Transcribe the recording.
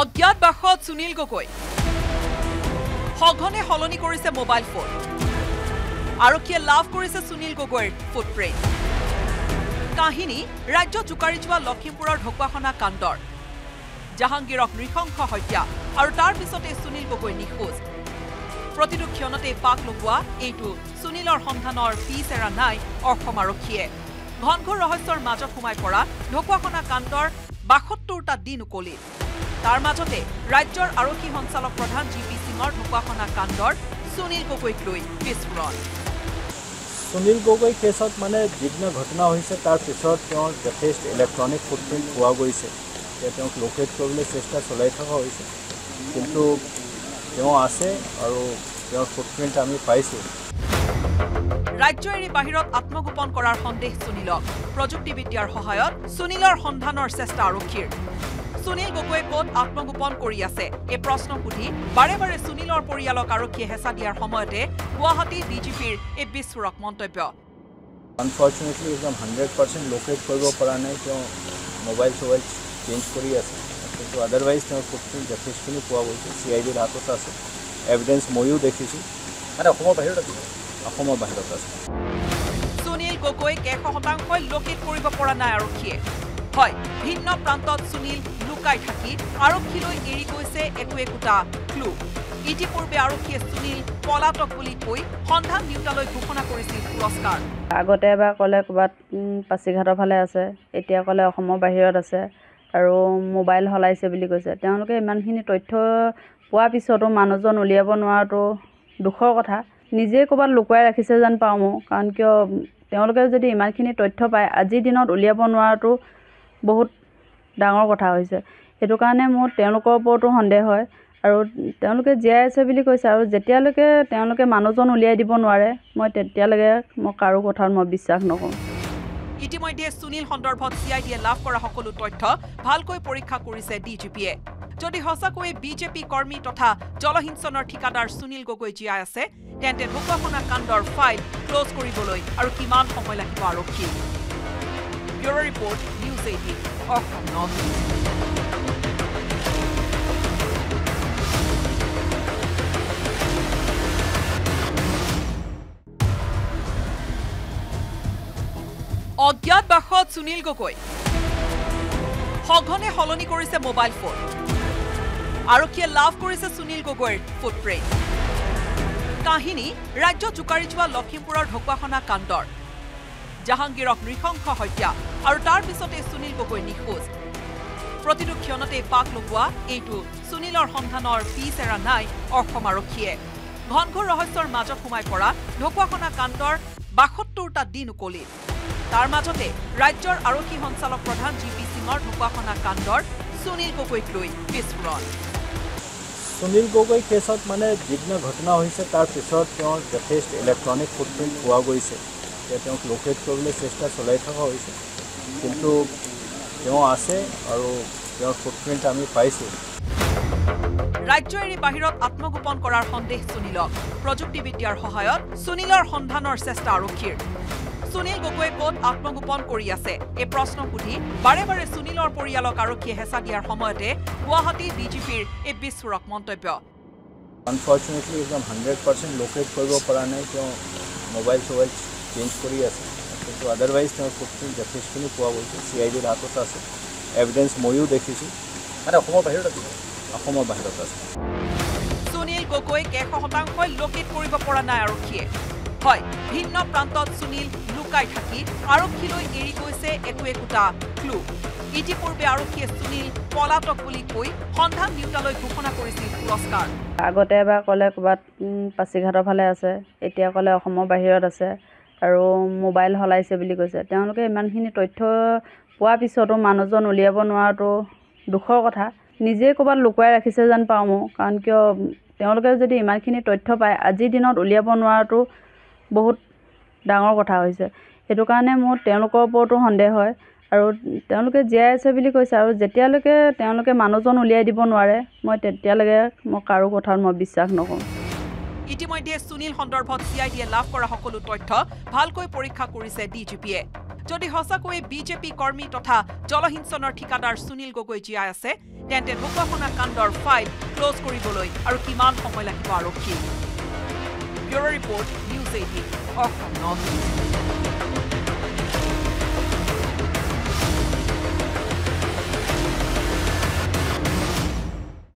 অজ্ঞাত বাসত সুনীল গগৈ। সঘনে সলনি কৰিছে মোবাইল ফোন আৰক্ষীয়ে লাভ কৰিছে সুনীল গগৈৰ ফুটপ্ৰিণ্ট কাহিনী ৰাজ্যত জোকাৰি যোৱা লখিমপুৰৰ ঢকুৱাখনা কাণ্ডৰ। জাহাংগীৰক নৃশংস হত্যা আৰু তাৰ পিছতে সুনীল গগৈ নিখোজ। প্ৰতিটো ক্ষণতে পাক লগোৱা এইটো সুনীলৰ সন্ধানৰ পিছ এৰা নাই অসম আৰক্ষীয়ে। ঘনঘোৰ ৰহস্যৰ মাজত সোমাই পৰা ঢকুৱাখনা কাণ্ডৰ বাসত্তৰটা দিন উকলিল তাৰ মাজতে ৰাজ্যৰ আৰক্ষী সঞ্চালক প্ৰধান জি পি সিঙৰ ঢকুৱাখনা কাণ্ডৰ সুনীল গগৈক লৈ বিস্ফোৰণ সুনীল গগৈ কেছত মানে যিদিনা ঘটনা হৈছে তাৰ পিছত তেওঁৰ যথেষ্ট ইলেক্ট্ৰনিক ফুটপ্ৰিণ্ট পোৱা গৈছে। এতিয়া তেওঁক লোকেট কৰিবলৈ চেষ্টা চলাই থকা হৈছে। কিন্তু তেওঁ আছে আৰু তেওঁৰ ফুটপ্ৰিণ্ট আমি পাইছোঁ। ৰাজ্য এৰি বাহিৰত আত্মগোপন কৰাৰ সন্দেহ সুনীলক। প্ৰযুক্তিবিদ্যাৰ সহায়ত সুনীলৰ সন্ধানৰ চেষ্টা আৰক্ষীৰ। সুনীল গগৈয়ে ক'ত আত্মগোপন কৰি আছে? এই প্ৰশ্ন সুধি বাৰে বাৰে সুনীলৰ পৰিয়ালক আৰক্ষীয়ে হেঁচা দিয়াৰ সময়তে গুৱাহাটী ডিজিপিৰ এই বিস্ফোৰক মন্তব্য। আনফৰ্চুনেটলি একদম হাণ্ড্ৰেড পাৰ্চেণ্ট লোকেট কৰিব পৰা নাই। তেওঁ মোবাইল চোবাইল চেঞ্জ কৰি আছে। কিন্তু আদাৰৱাইজ তেওঁৰ ফুটপ্ৰিণ্ট যথেষ্টখিনি পোৱা গৈছে। চি আই ডিৰ হাতত আছে। এভিডেঞ্চ ময়ো দেখিছোঁ। মানে অসমৰ বাহিৰত আছে। অসমৰ বাহিৰত আছে। সুনীল গগৈ কেশ শতাংশই লোকেট কৰিব পৰা নাই আৰক্ষীয়ে। হয়। ভিন্ন প্ৰান্তত সুনীল লুকাই থাকি আৰক্ষীলৈ এৰি গৈছে একো একোটা ক্লু। ইতিপূৰ্বে আৰক্ষীয়ে সুনীল পলাতক বুলি কৈ সন্ধান নিউতালৈ ঘোষণা কৰিছিল পুৰস্কাৰ। আগতে এবাৰ ক'লে ক'ৰবাত পাছিঘাটৰ ফালে আছে। এতিয়া ক'লে অসমৰ বাহিৰত আছে আৰু মোবাইল সলাইছে বুলি কৈছে। তেওঁলোকে ইমানখিনি তথ্য পোৱাৰ পিছতো মানুহজন উলিয়াব নোৱাৰাটো দুখৰ কথা। নিজেই ক'ৰবাত লুকুৱাই ৰাখিছে যেন পাওঁ মোৰ কাৰণ কিয় তেওঁলোকে যদি ইমানখিনি তথ্য পায় আজিৰ দিনত উলিয়াব নোৱাৰাটো বহুত ডাঙৰ কথা হৈছে। সেইটো কাৰণে মোৰ তেওঁলোকৰ ওপৰতো সন্দেহ হয় আৰু তেওঁলোকে জীয়াই আছে বুলি কৈছে আৰু যেতিয়ালৈকে তেওঁলোকে মানুহজন উলিয়াই দিব নোৱাৰে মই তেতিয়ালৈকে মই কাৰো কথাত মই বিশ্বাস নকৰোঁ। ইতিমধ্যে সুনীল সন্দৰ্ভত চি আই ডিয়ে লাভ কৰা সকলো তথ্য ভালকৈ পৰীক্ষা কৰিছে ডিজিপিয়ে যদি সঁচাকৈয়ে বিজেপি কৰ্মী তথা জলসিঞ্চনৰ ঠিকাদাৰ সুনীল গগৈ জীয়াই আছে তেন্তে ঢকুৱাখনা কাণ্ডৰ ফাইল ক্লজ কৰিবলৈ আৰু কিমান সময় লাগিব আৰক্ষী report news eighteen Assam north east অজ্ঞাত বাসত সুনীল গগৈ। সঘনে সলনি কৰিছে মোবাইল ফোন আৰক্ষীয়ে লাভ কৰিছে সুনীল গগৈৰ ফুটপ্ৰিণ্ট কাহিনী ৰাজ্যত জোকাৰি যোৱা লখিমপুৰৰ ঢকুৱাখনা কাণ্ডৰ। জাহাংগীৰক নৃশংস হত্যা আৰু তাৰ পিছতে সুনীল গগৈ নিখোজ। প্ৰতিটো ক্ষণতে পাক লগোৱা এইটো সুনীলৰ সন্ধানৰ পিছ এৰা নাই অসম আৰক্ষীয়ে। ঘনঘোৰ ৰহস্যৰ মাজত সোমাই পৰা ঢকুৱাখনা কাণ্ডৰ বাসত্তৰটা দিন উকলিল তাৰ মাজতে ৰাজ্যৰ আৰক্ষী সঞ্চালক প্ৰধান জি পি সিঙৰ ঢকুৱাখনা কাণ্ডৰ সুনীল গগৈক লৈ বিস্ফোৰণ। সুনীল গগৈ কেছত মানে যিদিনা ঘটনা হৈছে তাৰ পিছত তেওঁৰ যথেষ্ট ইলেক্ট্ৰনিক ফুটপ্ৰিণ্ট পোৱা গৈছে। তেওঁক লোকেট কৰিবলৈ চেষ্টা চলাই থকা হৈছে। কিন্তু তেওঁ আছে আৰু তেওঁৰ ফুটপ্ৰিণ্ট আমি পাইছোঁ। ৰাজ্য এৰি বাহিৰত আত্মগোপন কৰাৰ সন্দেহ সুনীলক। প্ৰযুক্তিবিদ্যাৰ সহায়ত সুনীলৰ সন্ধানৰ চেষ্টা আৰক্ষীৰ। সুনীল গগৈয়ে ক'ত আত্মগোপন কৰি আছে? এই প্ৰশ্ন সুধি বাৰে বাৰে সুনীলৰ পৰিয়ালক আৰক্ষীয়ে হেঁচা দিয়াৰ সময়তে গুৱাহাটী ডিজিপিৰ এই বিস্ফোৰক মন্তব্য। আনফৰ্চুনেটলি একদম হাণ্ড্ৰেড পাৰ্চেণ্ট লোকেট কৰিব পৰা নাই। তেওঁ মোবাইল চোবাইল চেঞ্জ কৰি আছে। কিন্তু আদাৰৱাইজ তেওঁৰ ফুটপ্ৰিণ্ট যথেষ্টখিনি পোৱা গৈছে। চি আই ডিৰ হাতত আছে। এভিডেঞ্চ ময়ো দেখিছোঁ। মানে অসমৰ বাহিৰত আছে। অসমৰ বাহিৰত আছে। সুনীল গগৈ কেশ শতাংশই লোকেট কৰিব পৰা নাই আৰক্ষীয়ে। হয় ভিন্ন প্ৰান্তত সুনীল লুকাই থাকি আৰক্ষীলৈ এৰি গৈছে একো একোটা ক্লু ইতিপূৰ্বে আৰক্ষীয়ে সুনীল পলাতক বুলি কৈ সন্ধান নিউতালৈ ঘোষণা কৰিছিল পুৰস্কাৰ। আগতে এবাৰ ক'লে ক'ৰবাত পাছিঘাটৰ ফালে আছে। এতিয়া ক'লে অসমৰ বাহিৰত আছে। আৰু মোবাইল সলাইছে বুলি কৈছে। তেওঁলোকে ইমানখিনি তথ্য পোৱাৰ পিছতো মানুহজন উলিয়াব নোৱাৰাটো দুখৰ কথা। নিজেই ক'ৰবাত লুকুৱাই ৰাখিছে যেন পাওঁ মোৰ কাৰণ কিয় তেওঁলোকে যদি ইমানখিনি তথ্য পায় আজিৰ দিনত উলিয়াব নোৱাৰাটো বহুত ডাঙৰ কথা হৈছে। সেইটো কাৰণে মোৰ তেওঁলোকৰ ওপৰতো সন্দেহ হয় আৰু তেওঁলোকে জীয়াই আছে বুলি কৈছে আৰু যেতিয়ালৈকে তেওঁলোকে মানুহজন উলিয়াই দিব নোৱাৰে মই তেতিয়ালৈকে মই কাৰো কথাত মই বিশ্বাস নকৰোঁ। ইতিমধ্যে সুনীল সন্দৰ্ভত চি আই ডিয়ে লাভ কৰা সকলো তথ্য ভালকৈ পৰীক্ষা কৰিছে ডিজিপিয়ে যদি সঁচাকৈয়ে বিজেপি কৰ্মী তথা জলসিঞ্চনৰ ঠিকাদাৰ সুনীল গগৈ জীয়াই আছে তেন্তে ঢকুৱাখনা কাণ্ডৰ ফাইল ক্লজ কৰিবলৈ আৰু কিমান সময় লাগিব আৰক্ষী bureau' report news eighteen Assam